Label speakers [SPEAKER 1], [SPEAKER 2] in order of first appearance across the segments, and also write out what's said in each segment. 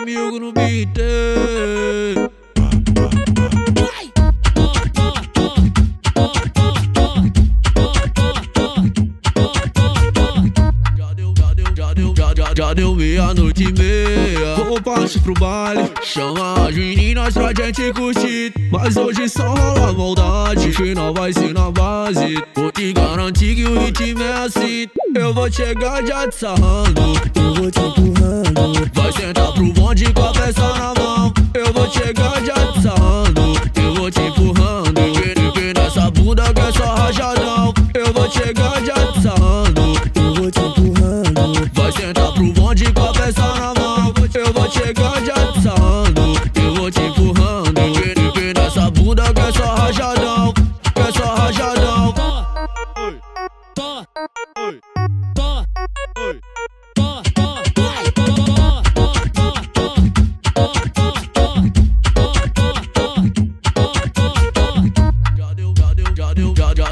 [SPEAKER 1] amigo no beat. Já, já deu meia-noite e meia. Vou partir pro baile, chama as meninas pra gente curtir. Mas hoje só rola maldade, final vai ser na base. Vou te garantir que o ritmo é assim. Eu vou chegar já te sarrando,
[SPEAKER 2] Eu vou te empurrando,
[SPEAKER 1] vai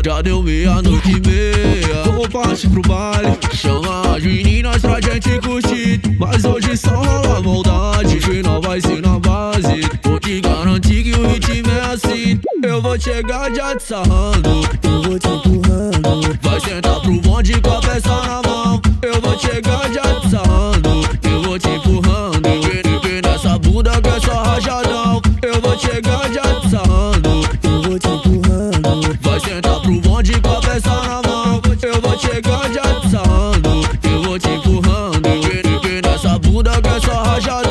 [SPEAKER 1] já, deu meia-noite e meia. Vou partir pro baile, chama as meninas pra gente curtir. Mas hoje só rola maldade, final vai ser na base. Vou te garantir que o ritmo é assim. Eu vou chegar já te sarrando.
[SPEAKER 2] eu vou te empurrando,
[SPEAKER 1] Vai sentar pro bonde cachorra joga.